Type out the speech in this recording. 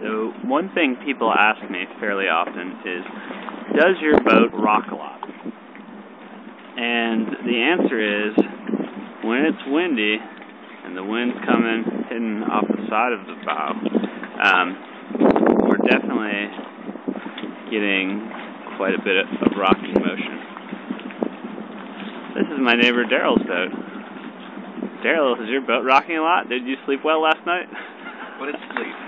So one thing people ask me fairly often is, does your boat rock a lot? And the answer is, when it's windy and the wind's coming hitting off the side of the bow, um, we're definitely getting quite a bit of rocking motion. This is my neighbor Daryl's boat. Daryl, is your boat rocking a lot? Did you sleep well last night? What is sleep?